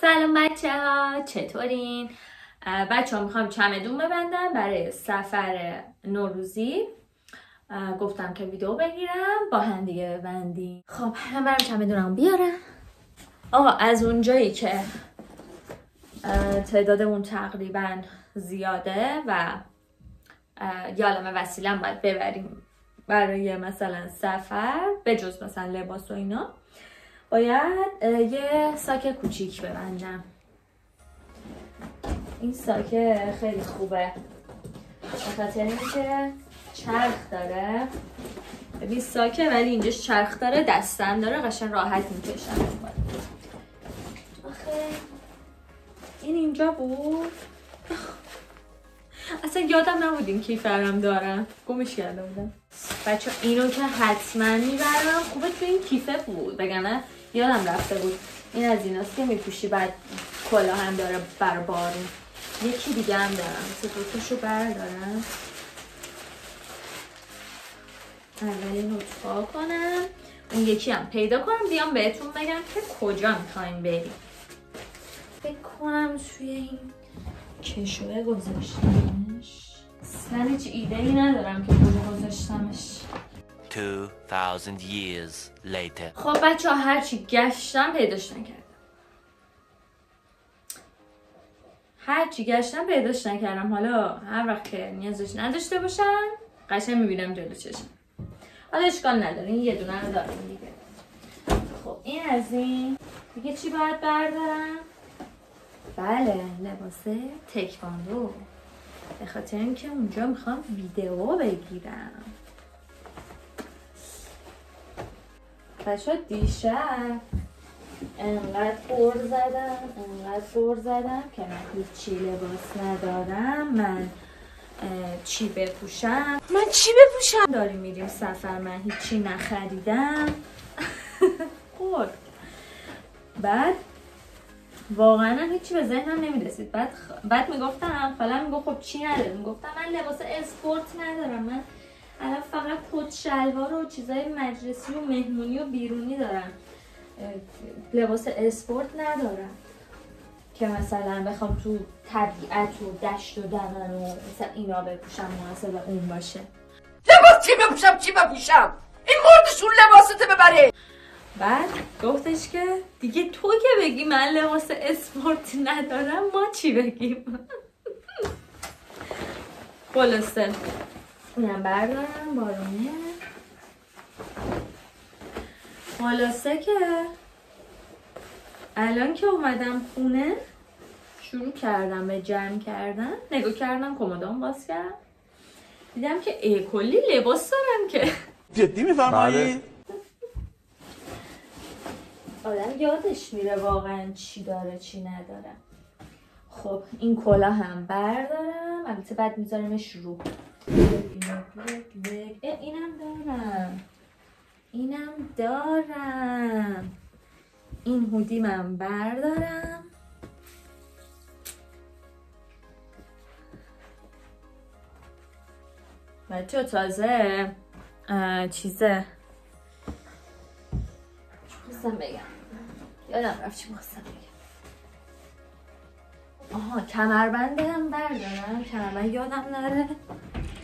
سلام بچه ها چطورین؟ بچه ها می‌خوام چمدون ببندم برای سفر نوروزی. گفتم که ویدیو بگیرم با هم دیگه ببندیم. خب هم برم چمدونم بیارم. آقا از اونجایی که تعدادمون تقریبا زیاده و یالم وسیلم باید ببریم برای مثلا سفر به جز مثلا لباس و اینا. باید یه ساک کوچیک ببندم. این ساکه خیلی خوبه. خاطر اینکه چرخ داره. ببین ساکه ولی اینجاش چرخ داره دستم داره قشن راحت می‌کشم. آخه این اینجا بود؟ اصلا یادم نبود این کیفرم دارم. گمش کرده بودم. بچه اینو که حتما می‌برم. خوبه تو این کیفه بود بگنه یادم رفته بود. این از ایناست که میپوشی بعد کلا هم داره بر بارون یکی دیگه هم دارم. دوتاشو بردارم. اول اینو کنم. اون یکی هم پیدا کنم. بیام بهتون بگم که کجا می‌خوایم بریم. فکر کنم توی این کشوه گذاشتمش. هیچ ایده ای ندارم که کجا گذاشتمش. 2000 years later. خب بچه ها هرچی گشتم پیداش نکردم هرچی گشتم پیداش نکردم حالا هر وقت که نیازش نداشته باشم قشنگ می‌بینم جلو چشم. حالا اشکال نداره. این یه دونه رو داریم دیگه. خب این از این. دیگه چی باید بردارم؟ بله لباس تکواندو. به خاطر اینکه اونجا می‌خوام ویدئو بگیرم. بچه دیشب. انقدر بور زدم انقدر بور زدم که من هیچی لباس ندارم. من چی بپوشم؟ من چی بپوشم؟ داریم میریم سفر من هیچی نخریدم. خب. بعد واقعا هیچی به ذهنم نمی‌رسید. بعد خ... بعد می‌گفتم خاله می‌گفت خب چی نداری می‌گفتم من لباس اسپورت ندارم. من الان فقط کت شلوار و چیزای مجلسی و مهمونی و بیرونی دارم. لباس اسپورت ندارم. که مثلا بخوام تو طبیعت و دشت و دمن و مثلا اینا بپوشم مناسب اون باشه. لباس چی بپوشم؟ چی بپوشم؟ این مردشون لباست ببره. بعد گفتش که دیگه تو که بگی من لباس اسپورت ندارم ما چی بگیم؟ خلاصه. اونم بردارم بارونه خلاصه که الان که اومدم خونه شروع کردم به جمع کردن. نگاه کردم کمدام باز کردم دیدم که ای کلی لباس دارم که. جدی میفرمایی؟ بله. آدم یادش میره واقعا چی داره چی نداره. خب این کلا هم بردارم. البته بعد میذارمش رو. اینم دارم. اینم دارم. این هودی من بردارم. بچه تازه چیزه. چی بگم. یادم رفت چی بخواستم بگم. آها کمربنده هم بردارم. کمربند یادم نره.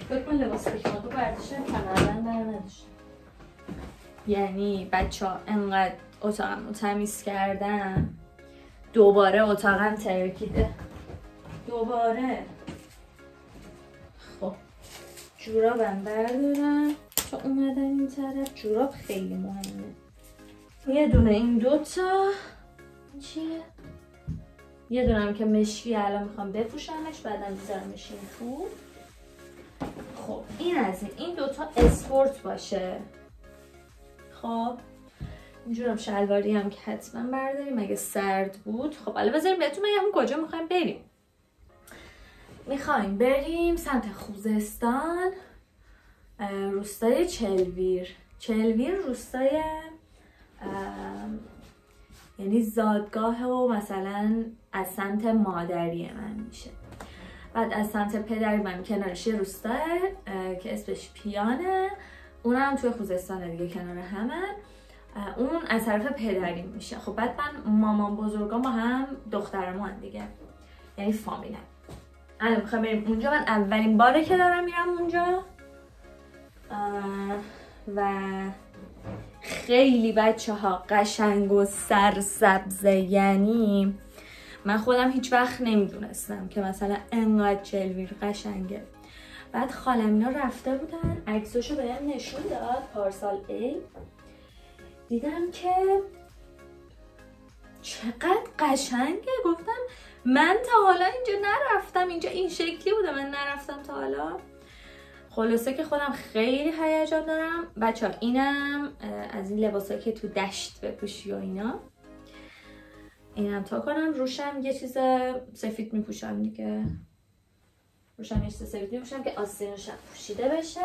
فکر لباس تکمادو برداشتم کمربند بر نداشتم یعنی بچه ها انقدر اتاقم رو تمیز کردم دوباره اتاقم ترکیده. دوباره. خب جورابم بردارم. تا اومدن این طرف جوراب خیلی مهمه. یه دونه این دوتا چیه؟ یه دونه هم که مشکی الان می‌خوام بپوشمش بعدم میذارمش این تو خب این از این این دوتا اسپورت باشه. خب اینجورم شلواری هم که حتما برداریم اگه سرد بود. خب الان بذاریم بهتون بگم کجا می‌خوایم بریم؟ می‌خوایم بریم سمت خوزستان روستای چلویر. چلویر روستای یعنی زادگاه و مثلا از سمت مادری من میشه. بعد از سمت پدری من کنارش یه روستاه که اسمش پیانه. اونم توی خوزستان دیگه کنار همه. اون از طرف پدری میشه. خب بعد من مامان بزرگا با هم دخترمون دیگه. یعنی فامیلم الان می‌خوام بریم اونجا. من اولین باره که دارم میرم اونجا. و خیلی بچه ها قشنگ و سرسبزه یعنی من خودم هیچ وقت نمی‌دونستم که مثلا انقدر چلویر قشنگه. بعد خالم اینا رفته بودن عکساشو بهم نشون داد پارسال ای دیدم که چقدر قشنگه. گفتم من تا حالا اینجا نرفتم اینجا این شکلی بوده من نرفتم تا حالا. خلاصه که خودم خیلی هیجان دارم. بچه اینم از این لباسایی که تو دشت بپوشی و اینا. اینم تا کنم. روشم یه چیز سفید میپوشم دیگه. روشم یه چیز سفید میپوشم که آستینش پوشیده بشه.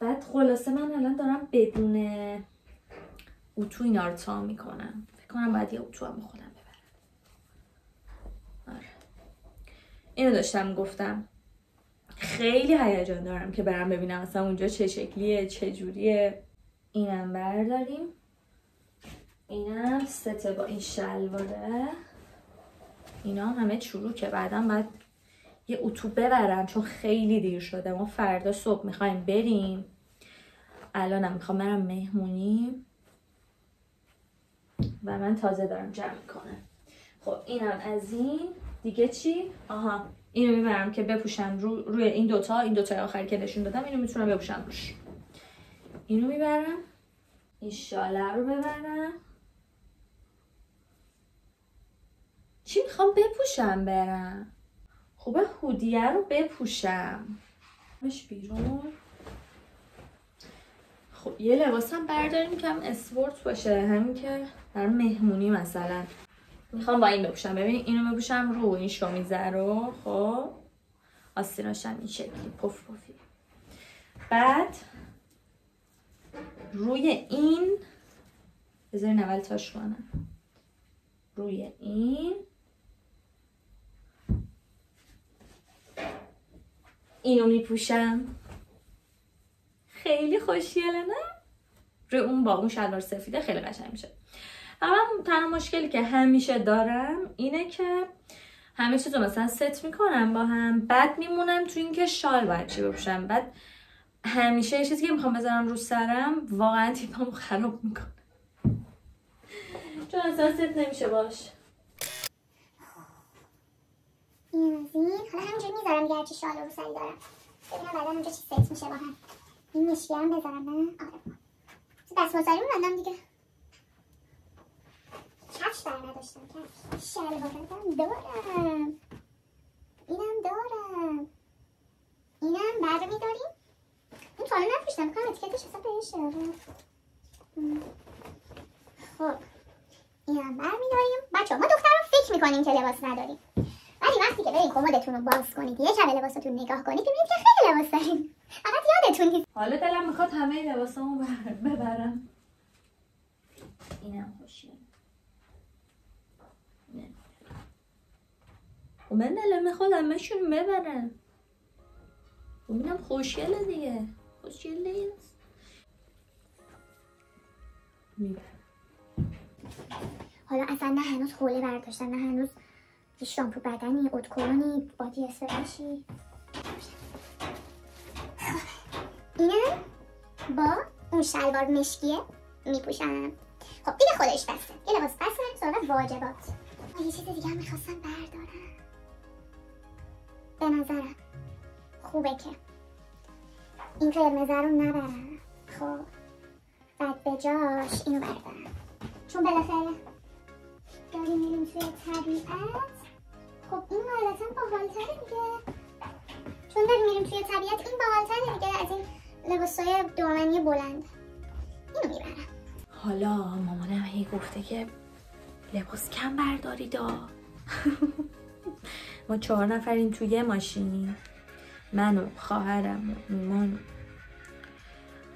بعد خلاصه من الان دارم بدون اتو اینا رو تا می‌کنم. فکر کنم باید یه اتو هم خودم ببرم. آره. اینو داشتم گفتم. خیلی هیجان دارم که برم ببینم اصلا اونجا چه شکلیه چه جوریه. اینم برداریم. اینم سته با این شلواره. اینا همه چروکه. بعدا باید یه اتو ببرم چون خیلی دیر شده. ما فردا صبح می‌خوایم بریم. الانم می‌خوام برم مهمونی. و من تازه دارم جمع می‌کنم. خب اینم از این. دیگه چی؟ آها اینو می‌برم که بپوشم رو روی این دوتا این دوتا آخری که نشون دادم اینو می‌تونم بپوشم روش. اینو می‌برم. این شاله رو ببرم. چی می‌خوام بپوشم برم؟ خوبه هودیه رو بپوشم. مش بیرون. خب یه لباس هم برداریم که اسپورت باشه. همین که در مهمونی مثلا. می‌خوام با این بپوشم. ببین اینو بپوشم رو این شمیزه رو. خب آستیناش این شکلی. پف پفی. بعد روی این بذارین اول تاش کنم. روی این. اینو میپوشم. خیلی خوشیله نه؟ روی اون با اون شلوار سفیده خیلی قشنگ میشه. اما تنها مشکلی که همیشه دارم اینه که همه چیز رو مثلا ست می‌کنم با هم بعد میمونم تو اینکه شال باید چی بپوشم. بعد همیشه یه چیزی که می‌خوام بذارم رو سرم واقعا تیپمو خراب می‌کنه. چون اصلا ست نمیشه باش. این از این حالا همینجوری می‌ذارم یه هرچی شال رو سری دارم. ببینم بعدا اونجا چی ست میشه با هم. این هم بذارم نه؟ آره. دست مزاری بندم دیگه؟ کفش بر نداشتم کفش. شلوارم دارم. اینم دارم. اینم بر میداریم. این تاله نپوشتم کنم اتیکتش اصلا بهشه خب. اینم بر میداریم بچه ما دخترم فکر می‌کنیم که لباس نداریم. وقتی که برین کمدتون رو باز کنید. یه شب لباساتون نگاه کنید ببینید که خیلی لباس داریم فقط یادتون نیست. حالا دلم می‌خواد همه لباسامو ببرم. اینم خوشیه و من دلم می‌خواد همهشون ببرم. و اینم خوشگله دیگه. خوشگله می‌برم حالا اصلا نه هنوز حوله برداشتن نه هنوز شامپو بدنی ادکلونی بادی اسپرشی اینم با اون شلوار مشکیه میپوشم. خب دیگه خودش بسته. یه لباس بسته سراغ واجبات. یه چیز دیگه هم می‌خواستم بردارم. به نظرم خوبه که این قرمزه رو نبرم. خب بعد به جاش اینو بردارم. چون بالاخره داریم میریم توی طبیعت. خب این قاعدتا باحالتره دیگه چون داریم میریم توی طبیعت این باحالتره دیگه از این لباسای دامنی بلند. اینو می‌برم. حالا مامانم هی گفته که لباس کم برداریدا ما چهار نفریم توی یه ماشینی. من و خواهرم و ایمان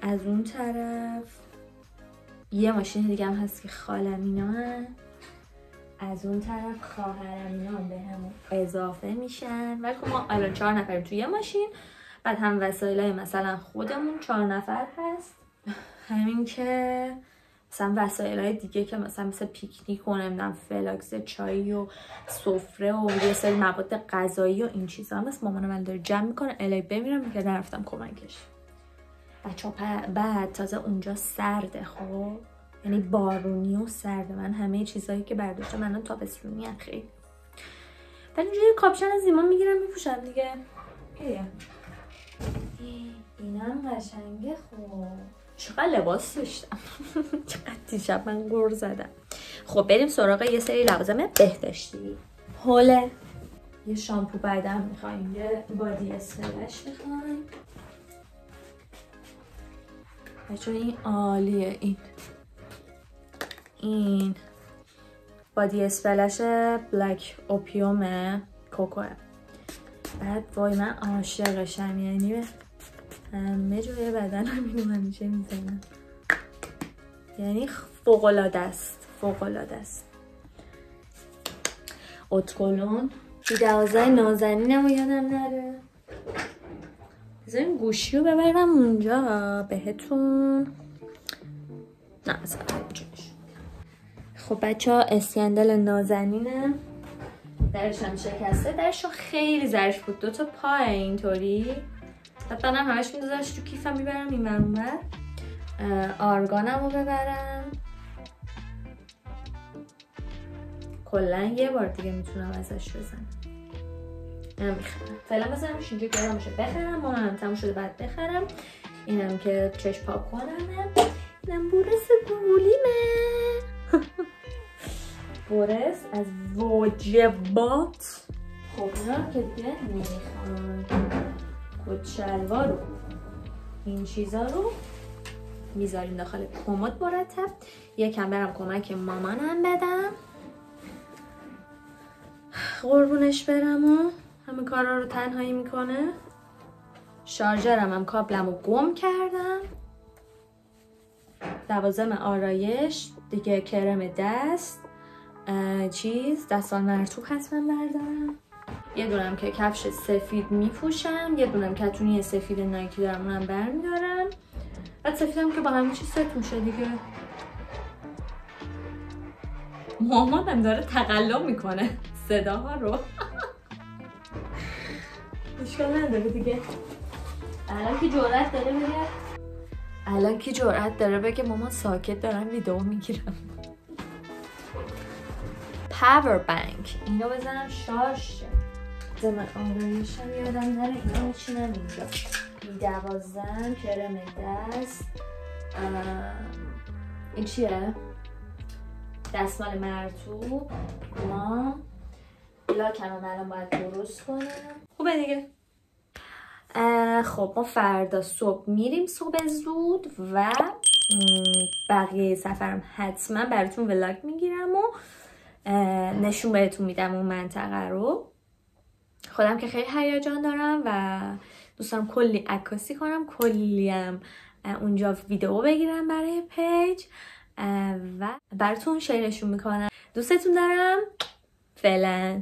از اون طرف یه ماشین دیگه هم هست که خالم اینا از اون طرف خواهرم اینا به هم اضافه میشن. ولی خب ما الان چهار نفریم توی یه ماشین. بعد هم وسایل مثلا خودمون چهار نفر هست. همین که مثلا وسایل های دیگه که مثلا مثل پیکنیک و نمی‌دونم فلاکس چایی و سفره و یه سری مواد غذایی و این چیزا مثل مامانم من داره جمع می‌کنه الهی بمیرم که نرفتم کمکش. بچه بعد تازه اونجا سرده خب. یعنی بارونی و سرده من همه چیزهایی که برداشتم من تابستونی خیلی. ولی اینجوری کاپشن از ایمان می‌گیرم میپوشم دیگه. اینم قشنگه خب چقدر لباس داشتم. چقدر دیشب من گر زدم. خب بریم سراغ یه سری لوازم بهداشتی. حوله یه شامپو بعدم می‌خوایم یه بادی اسفلش می‌خوایم. بچه این عالیه. این این بادی اسفلش بلک اوپیوم کوکوه بعد وای من عاشقشم یعنی همه جای بدن همینو همیشه می‌زنم. یعنی فوقلاده است فوقلاده است. اتکلون دوازه نازنینم و یادم نره. بذاریم گوشی رو ببرم اونجا بهتون. نه خب بچه ها اسکندل نازنینه. درش هم شکسته. درش خیلی ظریف بود. دوتا پای اینطوری. حتی هم همش میدازمش تو کیفم می‌برم این اونور آرگانم رو ببرم. کلا یه بار دیگه می‌تونم ازش بزنم. نمی‌خرم فعلا بزنمش اینجا میشه. بخرم. هم تموم شده بعد بخرم. اینم که چشم پاک کنم اینم بورس گولیمه. بورس از واجبات خب اینا که دیگه نمی‌خوام. کت شلوار رو. این چیزا رو می‌ذاریم داخل کمد مرتب. یکم برم کمک مامانم بدم. قربونش برم و همه کارا رو تنهایی می‌کنه. شارژرم هم کابلم رو گم کردم. دوازم آرایش دیگه کرم دست. چیز دستان مرتوب حتما بردارم. یه دونم که کفش سفید میپوشم یه دونم کتونی سفید نایکی دارم اونم برمیدارم. بعد سفیدم که با همین چیز ست میشه دیگه. مامانم داره تقلا می‌کنه. صداها رو. اشکال نداره دیگه. الان که جورت داره بگه. الان که جورت داره بگه مامان ساکت دارم ویدیو می‌گیرم. پاور بانک اینو بزنم شارژ زمان آرایشم یادم نره اینا میچینم اینجا دوازم کرم دست. این چیه؟ دستمال مرتوب ما لاکم هم الان باید درست کنم. خوبه دیگه. خب ما فردا صبح میریم صبح زود و بقیه سفرم حتما براتون ولاگ می‌گیرم و نشون بهتون میدم اون منطقه رو. خودم که خیلی هیجان دارم و دوستم کلی عکاسی کنم کلیم اونجا ویدیو بگیرم برای پیج. و براتون شیرشون می‌کنم. دوستتون دارم. فعلا.